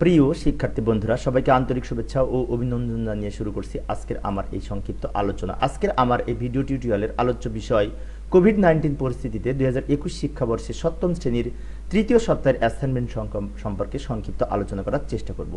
প্রিয় শিক্ষার্থী বন্ধুরা, সবাইকে আন্তরিক শুভেচ্ছা ও অভিনন্দন জানিয়ে শুরু করছি আজকের আমার এই সংক্ষিপ্ত আলোচনা। আজকের আমার এই ভিডিও টিউটোরিয়ালের আলোচ্য বিষয় কোভিড নাইন্টিন পরিস্থিতিতে দুই হাজার একুশ শিক্ষাবর্ষে সপ্তম শ্রেণির তৃতীয় সপ্তাহের অ্যাসাইনমেন্ট সম্পর্কে সংক্ষিপ্ত আলোচনা করার চেষ্টা করব।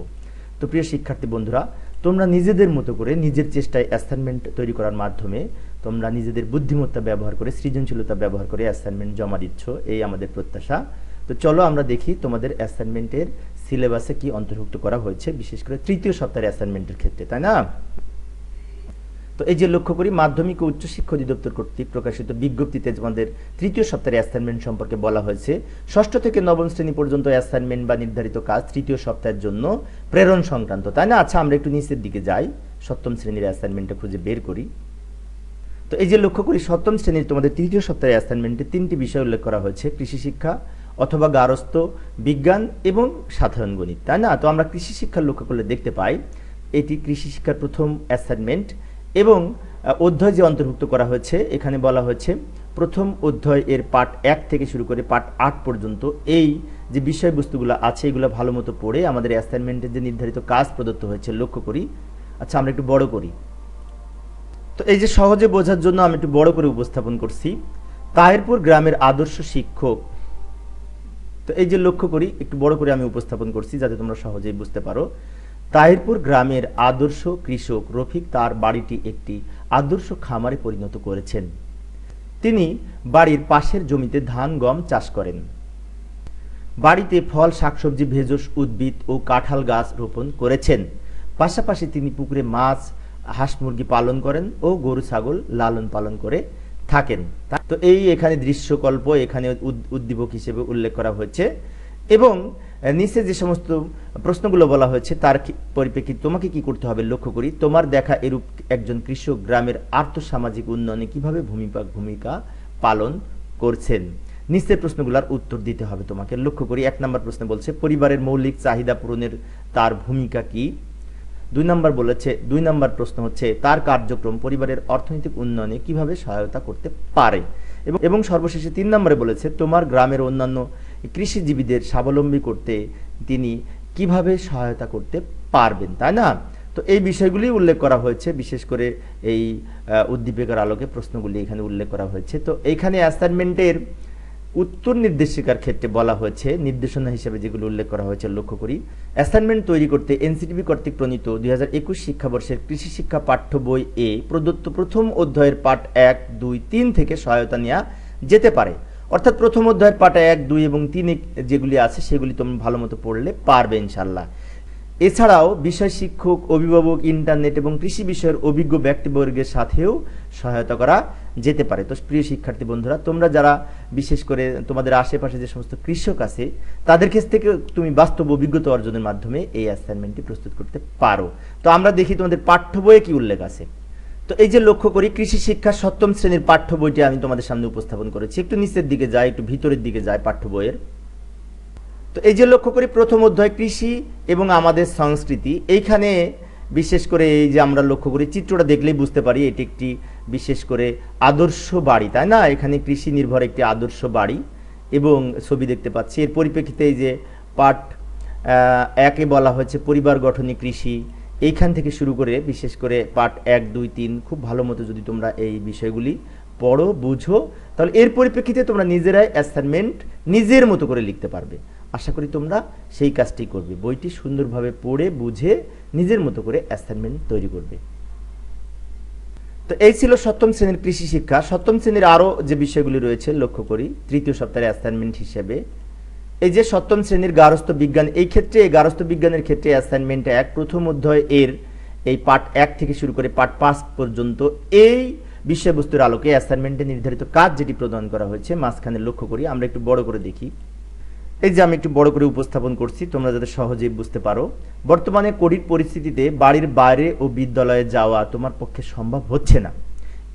তো প্রিয় শিক্ষার্থী বন্ধুরা, তোমরা নিজেদের মতো করে নিজের চেষ্টায় অ্যাসাইনমেন্ট তৈরি করার মাধ্যমে তোমরা নিজেদের বুদ্ধিমত্তা ব্যবহার করে, সৃজনশীলতা ব্যবহার করে অ্যাসাইনমেন্ট জমা দিচ্ছ, এই আমাদের প্রত্যাশা। তো চলো আমরা দেখি তোমাদের অ্যাসাইনমেন্টের সিলেবাসে কি অন্তর্ভুক্ত করা হয়েছে, বিশেষ করে তৃতীয় সপ্তাহের অ্যাসাইনমেন্টের ক্ষেত্রে, তাই না? তো এই যে লক্ষ্য করি, মাধ্যমিক ও উচ্চশিক্ষা অধিদপ্তর কর্তৃক প্রকাশিত বিজ্ঞপ্তিতে আমাদের তৃতীয় সপ্তাহের অ্যাসাইনমেন্ট সম্পর্কে বলা হয়েছে, ষষ্ঠ থেকে নবম শ্রেণি পর্যন্ত অ্যাসাইনমেন্ট বা নির্ধারিত কাজ তৃতীয় সপ্তাহের জন্য প্রেরণ সংক্রান্ত, তাই না? আচ্ছা আমরা একটু নিচের দিকে যাই, সপ্তম শ্রেণির অ্যাসাইনমেন্টটা খুঁজে বের করি। তো এই যে লক্ষ্য করি, সপ্তম শ্রেণির তোমাদের তৃতীয় সপ্তাহের অ্যাসাইনমেন্টে তিনটি বিষয় উল্লেখ করা হয়েছে, কৃষি শিক্ষা অথবা গারস্থ, বিজ্ঞান এবং সাধারণ গণিত, তাই না? তো আমরা কৃষি শিক্ষার লক্ষ্য করলে দেখতে পাই, এটি কৃষি শিক্ষার প্রথম অ্যাসাইনমেন্ট এবং অধ্যায় যে অন্তর্ভুক্ত করা হয়েছে, এখানে বলা হয়েছে, প্রথম অধ্যায় এর পার্ট এক থেকে শুরু করে পার্ট আট পর্যন্ত এই যে বিষয়বস্তুগুলো আছে, এগুলো ভালো মতো পড়ে আমাদের অ্যাসাইনমেন্টের যে নির্ধারিত কাজ প্রদত্ত হয়েছে, লক্ষ্য করি। আচ্ছা আমরা একটু বড় করি। তো এই যে সহজে বোঝার জন্য আমি একটু বড় করে উপস্থাপন করছি। তাহেরপুর গ্রামের আদর্শ শিক্ষক তো এই যে লক্ষ্য করি, একটু বড় করে আমি উপস্থাপন করছি যাতে তোমরা সহজেই বুঝতে পারো। তাহিরপুর গ্রামের আদর্শ কৃষক রফিক তার বাড়িটি একটি আদর্শ খামারে পরিণত করেছেন। তিনি বাড়ির পাশের জমিতে ধান, গম চাষ করেন। বাড়িতে ফল, শাকসবজি, ভেষজ, উদ্ভিদ ও কাঁঠাল গাছ রোপণ করেছেন। পাশাপাশি তিনি পুকুরে মাছ, হাঁস মুরগি পালন করেন ও গরু, ছাগল লালন পালন করে থাকেন। তো এই এখানে দৃশ্যকল্প এখানে উদ্দীপক হিসেবে উল্লেখ করা হয়েছে। এবং নিচে যে সমস্ত প্রশ্নগুলো বলা হয়েছে, তার পরিপ্রেক্ষিতে তোমাকে কি করতে হবে লক্ষ্য করি, তোমার দেখা এরূপ একজন কৃষক গ্রামের আর্থসামাজিক উন্নয়নে কীভাবে ভূমিকা ভূমিকা পালন করছেন? নিচের প্রশ্নগুলোর উত্তর দিতে হবে তোমাকে। লক্ষ্য করি, এক নম্বর প্রশ্ন বলছে, পরিবারের মৌলিক চাহিদা পূরণের তার ভূমিকা কি? দুই নম্বর বলেছে, দুই নম্বর প্রশ্ন হচ্ছে, তার কার্যক্রম পরিবারের অর্থনৈতিক উন্নয়নে কীভাবে সহায়তা করতে পারে? এবং এবং সর্বশেষে তিন নম্বরে বলেছে, তোমার গ্রামের অন্যান্য কৃষিজীবীদের স্বাবলম্বী করতে তিনি কীভাবে সহায়তা করতে পারবেন, তাই না? তো এই বিষয়গুলি উল্লেখ করা হয়েছে, বিশেষ করে এই উদ্দীপকের আলোকে প্রশ্নগুলি এখানে উল্লেখ করা হয়েছে। তো এইখানে অ্যাসাইনমেন্টের উত্তর নির্দেশিকার ক্ষেত্রে বলা হয়েছে, নির্দেশনা হিসেবে যেগুলো উল্লেখ করা হয়েছে, লক্ষ্য করি। অ্যাসাইনমেন্ট তৈরি করতে এনসিটিভি কর্তৃক প্রণীত দুই হাজার একুশ শিক্ষাবর্ষের কৃষি শিক্ষা পাঠ্য বই এ প্রদত্ত প্রথম অধ্যায়ের পাঠ এক, দুই, তিন থেকে সহায়তা নেওয়া যেতে পারে। অর্থাৎ প্রথম অধ্যায়ের পাঠ এক, দুই এবং তিনে যেগুলি আছে, সেগুলি তোমরা ভালো মতো পড়লে পারবে ইনশাল্লাহ এছাড়াও বিষয় শিক্ষক, অভিভাবক ইন্টারনেট এবং কৃষি বিষয়ের অভিজ্ঞ ব্যক্তিবর্গের সাথেও সহায়তা করা যেতে পারে। তো প্রিয় শিক্ষার্থী বন্ধুরা, তোমরা যারা বিশেষ করে তোমাদের আশেপাশে যে সমস্ত কৃষক আছে, তাদের কাছ থেকে তুমি বাস্তব অভিজ্ঞতা অর্জনের মাধ্যমে এই অ্যাসাইনমেন্টটি প্রস্তুত করতে পারো। তো আমরা দেখি তোমাদের পাঠ্য বইয়ে কি উল্লেখ আছে। তো এই যে লক্ষ্য করি, কৃষি শিক্ষা সপ্তম শ্রেণির পাঠ্য বইটি আমি তোমাদের সামনে উপস্থাপন করেছি। একটু নিচের দিকে যাই, একটু ভিতরের দিকে যাই পাঠ্য বইয়ের। তো এই যে লক্ষ্য করি প্রথম অধ্যায় কৃষি এবং আমাদের সংস্কৃতি, এইখানে বিশেষ করে এই যে আমরা লক্ষ্য করি, চিত্রটা দেখলেই বুঝতে পারি এটি একটি বিশেষ করে আদর্শ বাড়ি, তাই না? এখানে কৃষি নির্ভর একটি আদর্শ বাড়ি এবং ছবি দেখতে পাচ্ছি। এর পরিপ্রেক্ষিতে এই যে পাঠ একে বলা হয়েছে পরিবার গঠনে কৃষি। এইখান থেকে শুরু করে বিশেষ করে পার্ট এক, দুই, তিন, খুব ভালো মতো যদি তোমরা এই বিষয়গুলি পড়ো, বুঝো, তাহলে এর পরিপ্রেক্ষিতে তোমরা নিজেরাই অ্যাসাইনমেন্ট নিজের মতো করে লিখতে পারবে। আশা করি তোমরা সেই কাজটি করবে। বইটি সুন্দরভাবে পড়ে, বুঝে, নিজের মতো করে অ্যাসাইনমেন্ট তৈরি করবে। তো এই ছিল সপ্তম শ্রেণির কৃষি শিক্ষা। সপ্তম শ্রেণির আরও যে বিষয়গুলি রয়েছে, লক্ষ্য করি, তৃতীয় সপ্তাহের অ্যাসাইনমেন্ট হিসেবে। এই যে সপ্তম শ্রেণির গারস্থ বিজ্ঞান, এই ক্ষেত্রে, এই গারস্থ বিজ্ঞানের ক্ষেত্রে অ্যাসাইনমেন্ট এক, প্রথম অধ্যায় এর এই পার্ট এক থেকে শুরু করে পার্ট পাঁচ পর্যন্ত এই বিষয়বস্তুর আলোকে অ্যাসাইনমেন্টে নির্ধারিত কাজ যেটি প্রদান করা হয়েছে, মাঝখানে লক্ষ্য করি, আমরা একটু বড় করে দেখি। এই যে আমি একটু বড় করে উপস্থাপন করছি, তোমরা যাতে সহজেই বুঝতে পারো। বর্তমানে কঠিন পরিস্থিতিতে বাড়ির বাইরে ও বিদ্যালয়ে যাওয়া তোমার পক্ষে সম্ভব হচ্ছে না।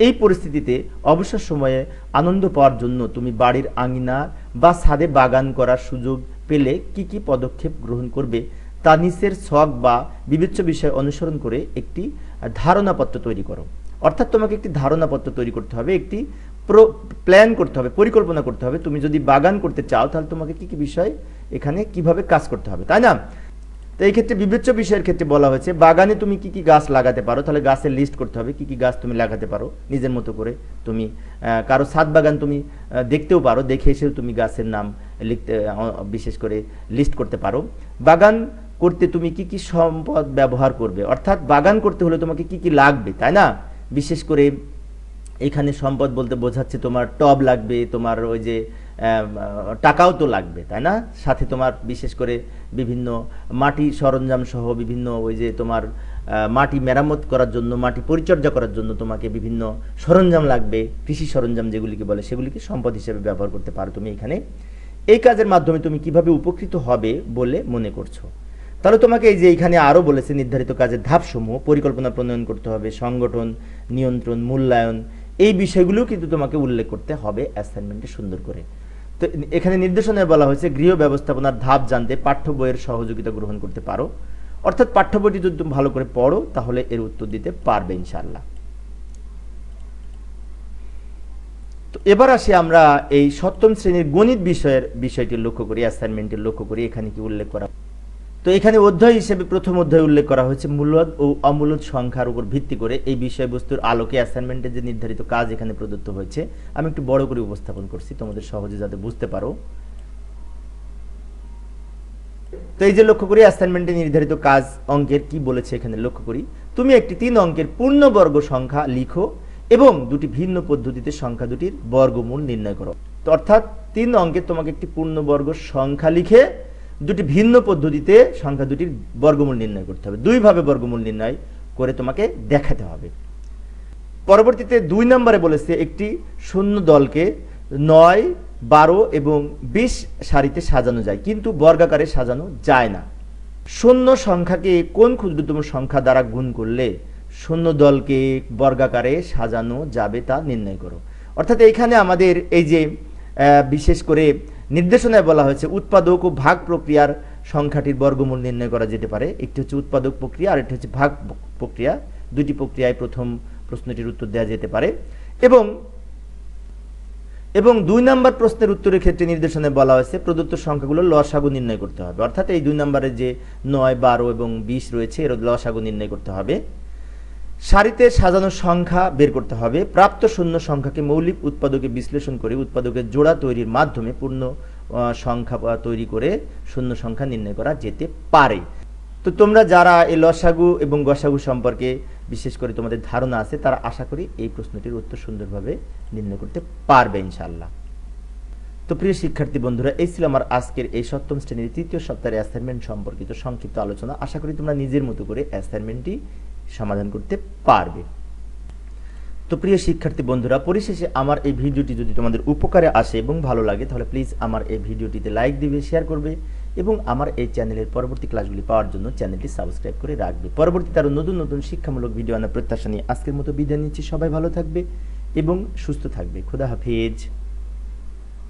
এই পরিস্থিতিতে অবসর সময়ে আনন্দ পাওয়ার জন্য তুমি বাড়ির আঙিনা বা ছাদে বাগান করার সুযোগ পেলে কি কি পদক্ষেপ গ্রহণ করবে তা নিচের শখ বা বিবেচ্য বিষয় অনুসরণ করে একটি ধারণাপত্র তৈরি করো। অর্থাৎ তোমাকে একটি ধারণাপত্র তৈরি করতে হবে, একটি প্ল্যান করতে হবে, পরিকল্পনা করতে হবে। তুমি যদি বাগান করতে চাও, তাহলে তোমাকে কি কি বিষয় এখানে কীভাবে কাজ করতে হবে, তাই না? তো এই ক্ষেত্রে বিবেচ্য বিষয়ের ক্ষেত্রে বলা হয়েছে, বাগানে তুমি কি কি গাছ লাগাতে পারো, তাহলে গাছের লিস্ট করতে হবে, কি কি গাছ তুমি লাগাতে পারো, নিজের মতো করে তুমি কারও ছাদ বাগান তুমি দেখতেও পারো, দেখে এসেও তুমি গাছের নাম লিখতে বিশেষ করে লিস্ট করতে পারো। বাগান করতে তুমি কি কি সম্পদ ব্যবহার করবে, অর্থাৎ বাগান করতে হলে তোমাকে কি কি লাগবে, তাই না? বিশেষ করে এখানে সম্পদ বলতে বোঝাচ্ছে তোমার টব লাগবে, তোমার ওই যে টাকাও তো লাগবে, তাই না? সাথে তোমার বিশেষ করে বিভিন্ন মাটি সরঞ্জাম সহ বিভিন্ন ওই যে তোমার মাটি মেরামত করার জন্য, মাটি পরিচর্যা করার জন্য তোমাকে বিভিন্ন সরঞ্জাম লাগবে, কৃষি সরঞ্জাম যেগুলিকে বলে, সেগুলিকে সম্পদ হিসেবে ব্যবহার করতে পারো তুমি এখানে। এই কাজের মাধ্যমে তুমি কীভাবে উপকৃত হবে বলে মনে করছ? তাহলে তোমাকে এই যে এখানে আরও বলেছে নির্ধারিত কাজের ধাপসমূহ, পরিকল্পনা প্রণয়ন করতে হবে, সংগঠন, নিয়ন্ত্রণ, মূল্যায়ন এই বিষয়গুলোও কিন্তু তোমাকে উল্লেখ করতে হবে অ্যাসাইনমেন্টে সুন্দর করে। তো এখানে নির্দেশনায় বলা হয়েছে, গৃহ ব্যবস্থাপনার ধাপ জানতে পাঠ্য বইয়ের সহযোগিতা গ্রহণ করতে পারো। অর্থাৎ পাঠ্য বইটি যদি তুমি ভালো করে পড়ো, তাহলে এর উত্তর দিতে পারবে ইনশাল্লাহ তো এবার আসি আমরা এই সপ্তম শ্রেণির গণিত বিষয়ের বিষয়টি লক্ষ্য করি অ্যাসাইনমেন্টে লক্ষ্য করি, এখানে কি উল্লেখ করা তো এখানে অধ্যায় হিসেবে প্রথম অধ্যায় উল্লেখ করা হয়েছে মূল্যদ ও অমূল্যদ সংখ্যার উপর ভিত্তি করে এই বিষয়বস্তুর আলোকে অ্যাসাইনমেন্টের যে নির্ধারিত কাজ এখানে প্রদত্ত হয়েছে। আমি একটু বড় করে উপস্থাপন করছি, তোমাদের সহজে যাতে বুঝতে পারো। তো এই যে লক্ষ্য করি অ্যাসাইনমেন্টে নির্ধারিত কাজ অঙ্কের কি বলেছে এখানে লক্ষ্য করি। তুমি একটি তিন অঙ্কের পূর্ণবর্গ সংখ্যা লিখো এবং দুটি ভিন্ন পদ্ধতিতে সংখ্যা দুটির বর্গমূল নির্ণয় করো। অর্থাৎ তিন অঙ্কের তোমাকে একটি পূর্ণবর্গ সংখ্যা লিখে দুটি ভিন্ন পদ্ধতিতে সংখ্যা দুটির বর্গমূল নির্ণয় করতে হবে। দুইভাবে বর্গমূল নির্ণয় করে তোমাকে দেখাতে হবে। পরবর্তীতে দুই নম্বরে বলেছে একটি শূন্য দলকে নয়, বারো এবং বিশ সারিতে সাজানো যায়, কিন্তু বর্গাকারে সাজানো যায় না। শূন্য সংখ্যাকে কোন ক্ষুদ্রতম সংখ্যা দ্বারা গুণ করলে শূন্য দলকে বর্গাকারে সাজানো যাবে তা নির্ণয় করো। অর্থাৎ এইখানে আমাদের এই যে বিশেষ করে নির্দেশনায় বলা হয়েছে, উৎপাদক ও ভাগ প্রক্রিয়ার সংখ্যাটির বর্গমূল নির্ণয় করা যেতে পারে। একটি হচ্ছে উৎপাদক প্রক্রিয়া আর একটি হচ্ছে ভাগ প্রক্রিয়া। দুটি প্রক্রিয়ায় প্রথম প্রশ্নটির উত্তর দেওয়া যেতে পারে। এবং এবং দুই নম্বর প্রশ্নের উত্তরের ক্ষেত্রে নির্দেশনায় বলা হয়েছে, প্রদত্ত সংখ্যাগুলো লসাগু নির্ণয় করতে হবে। অর্থাৎ এই দুই নম্বরে যে নয়, বারো এবং বিশ রয়েছে, এর লসাগু নির্ণয় করতে হবে। সারিতে সাজানো সংখ্যা বের করতে হবে। প্রাপ্ত শূন্য সংখ্যাকে মৌলিক উৎপাদকে বিশ্লেষণ করে উৎপাদকের জোড়া তৈরির মাধ্যমে পূর্ণ সংখ্যা তৈরি করে শূন্য সংখ্যা নির্ণয় করা যেতে পারে। তো তোমরা যারা এই লসাগু এবং গসাগু সম্পর্কে বিশেষ করে তোমাদের ধারণা আছে, তারা আশা করি এই প্রশ্নটির উত্তর সুন্দরভাবে নির্ণয় করতে পারবে ইনশাল্লাহ তো প্রিয় শিক্ষার্থী বন্ধুরা, এই ছিল আমার আজকের এই সপ্তম শ্রেণির তৃতীয় সপ্তাহের অ্যাসাইনমেন্ট সম্পর্কিত সংক্ষিপ্ত আলোচনা। আশা করি তোমরা নিজের মতো করে অ্যাসাইনমেন্টটি সমাধান করতে পারবে। তো প্রিয় শিক্ষার্থী বন্ধুরা, পরিশেষে আমার এই ভিডিওটি যদি তোমাদের উপকারে আসে এবং ভালো লাগে, তাহলে প্লিজ আমার এই ভিডিওটিতে লাইক দিবে শেয়ার করবে এবং আমার এই চ্যানেলের পরবর্তী ক্লাসগুলি পাওয়ার জন্য চ্যানেলটি সাবস্ক্রাইব করে রাখবে। পরবর্তীতে আরও নতুন নতুন শিক্ষামূলক ভিডিও আনার প্রত্যাশা নিয়ে আজকের মতো বিদায় নিচ্ছি। সবাই ভালো থাকবে এবং সুস্থ থাকবে। খুদা হাফিজ।